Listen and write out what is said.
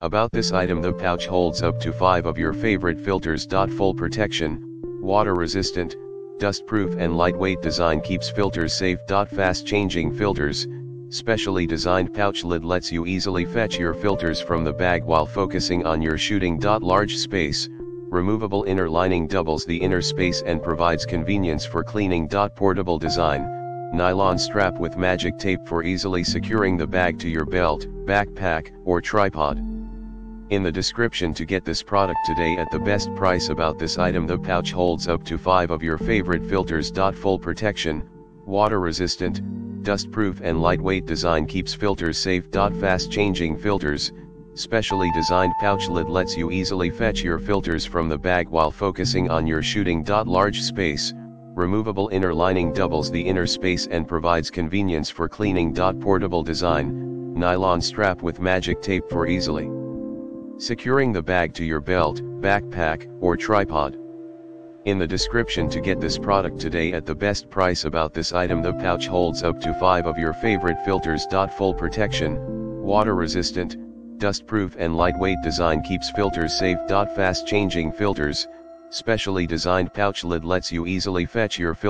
About this item the pouch holds up to 5 of your favorite filters. Full protection, water resistant, dust proof and lightweight design keeps filters safe. Fast changing filters, specially designed pouch lid lets you easily fetch your filters from the bag while focusing on your shooting. Large space, removable inner lining doubles the inner space and provides convenience for cleaning. Portable design, nylon strap with magic tape for easily securing the bag to your belt, backpack, or tripod. In the description to get this product today at the best price about this item the pouch holds up to 5 of your favorite filters. Full protection, water resistant, dust proof and lightweight design keeps filters safe. Fast changing filters, specially designed pouch lid lets you easily fetch your filters from the bag while focusing on your shooting. Large space, removable inner lining doubles the inner space and provides convenience for cleaning. Portable design, nylon strap with magic tape for easily Securing the bag to your belt, backpack, or tripod. In the description to get this product today at the best price about this item the pouch holds up to 5 of your favorite filters. Full protection, water resistant, dust proof and lightweight design keeps filters safe. Fast changing filters, specially designed pouch lid lets you easily fetch your filters.